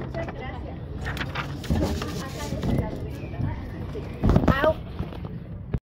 Muchas gracias.